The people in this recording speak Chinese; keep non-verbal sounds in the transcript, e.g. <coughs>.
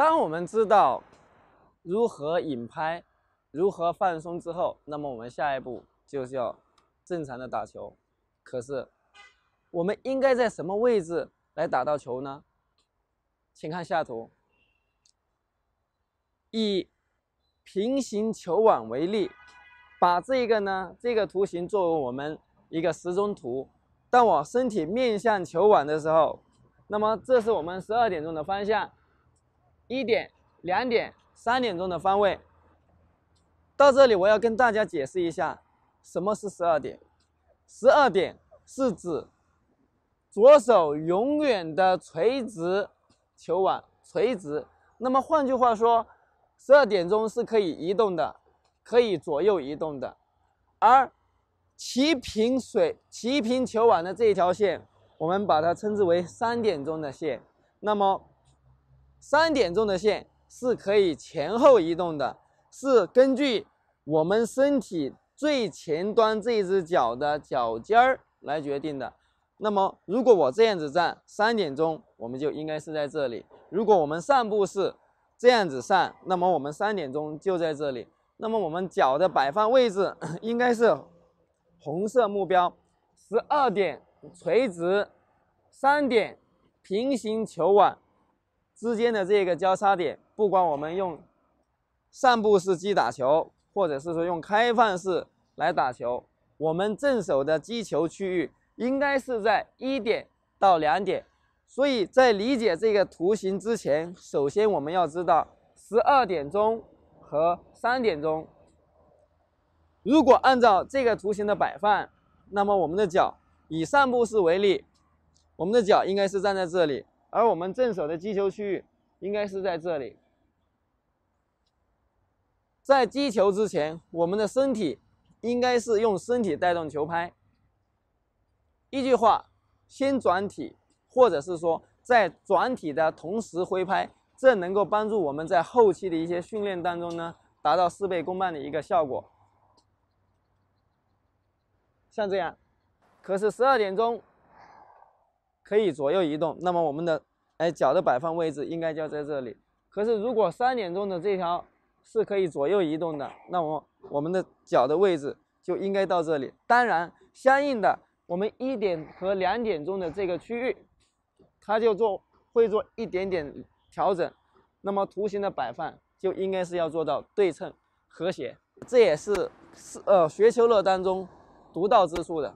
当我们知道如何引拍、如何放松之后，那么我们下一步就是要正常的打球。可是，我们应该在什么位置来打到球呢？请看下图，以平行球网为例，把这个呢这个图形作为我们一个时钟图。当我身体面向球网的时候，那么这是我们十二点钟的方向，一点、两点、三点钟的方位。到这里，我要跟大家解释一下，什么是十二点。十二点是指左手永远的垂直球网，垂直。那么换句话说，十二点钟是可以移动的，可以左右移动的，而。齐平水齐平球网的这一条线，我们把它称之为三点钟的线。那么，三点钟的线是可以前后移动的，是根据我们身体最前端这只脚的脚尖儿来决定的。那么，如果我这样子站，三点钟我们就应该是在这里；如果我们上步是这样子上，那么我们三点钟就在这里。那么我们脚的摆放位置 <coughs> 应该是。红色目标，十二点垂直，三点平行球网之间的这个交叉点，不管我们用上步式击打球，或者是说用开放式来打球，我们正手的击球区域应该是在一点到两点。所以在理解这个图形之前，首先我们要知道十二点钟和三点钟。如果按照这个图形的摆放，那么我们的脚以上步式为例，我们的脚应该是站在这里，而我们正手的击球区域应该是在这里。在击球之前，我们的身体应该是用身体带动球拍。一句话，先转体，或者是说在转体的同时挥拍，这能够帮助我们在后期的一些训练当中呢，达到事倍功半的一个效果。像这样，可是十二点钟可以左右移动，那么我们的哎脚的摆放位置应该就在这里。可是如果三点钟的这条是可以左右移动的，那么我们的脚的位置就应该到这里。当然，相应的，我们一点和两点钟的这个区域，它就做会做一点点调整，那么图形的摆放就应该是要做到对称和谐。这也是是呃学球乐当中。独到之处的。